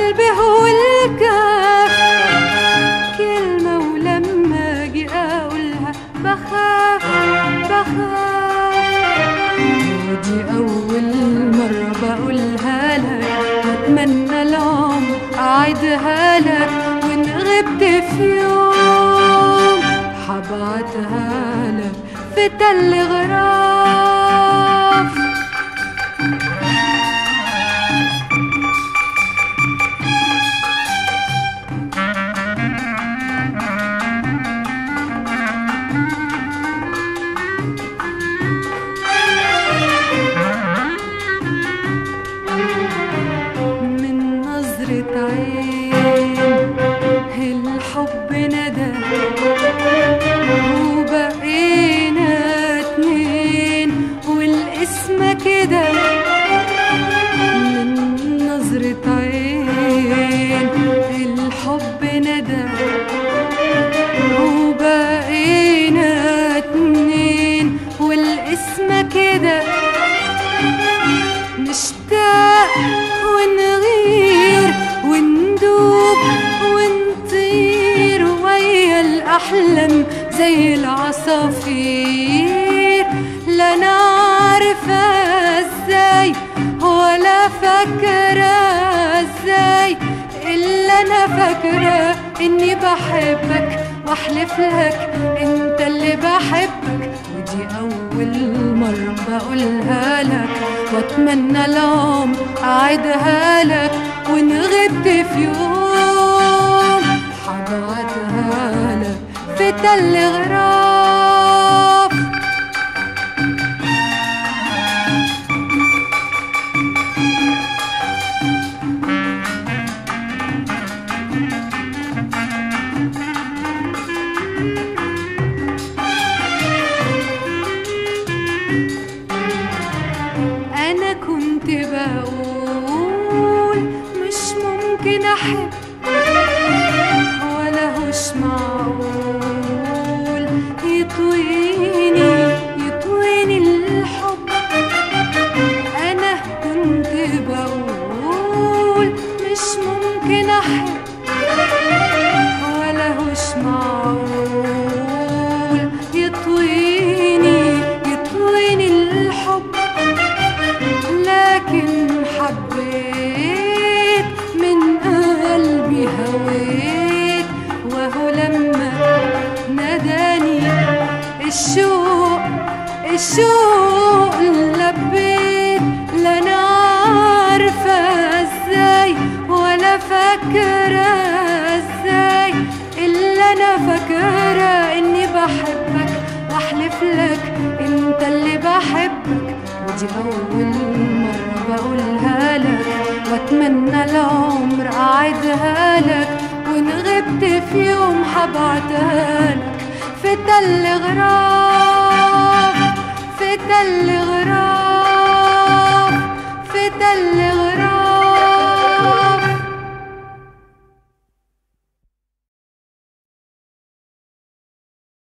قلبه والكاف كلمة ولما أجي اقولها بخاف بخاف ودي أول مرة بقولها لك واتمنى العمر أعيدها لك. وان غبت في يوم حبعتها لك في تل غرام. الحب ندى وبقينا اتنين والاسم كده الأحلام زي العصافير. لا نعرفة إزاي ولا فاكرة إزاي. إلا أنا فاكرة إني بحبك وأحلف لك. أنت اللي بحبك ودي أول مرة بقولها لك. وأتمنى العمر أعيدها لك وان في يوم حبعتها لك في تل غراف أنا كنت بقول مش ممكن أحب ولا هوش معقول الشوق الشوق لبيت لا عارفه إزاي ولا فاكره إزاي إلا أنا فاكره إني بحبك واحلف لك أنت اللي بحبك. ودي اول مرة بقولها لك واتمنى العمر أعيدها لك. وإن غبت في يوم حبعتها لك. في تل غراف في تل غراف في تل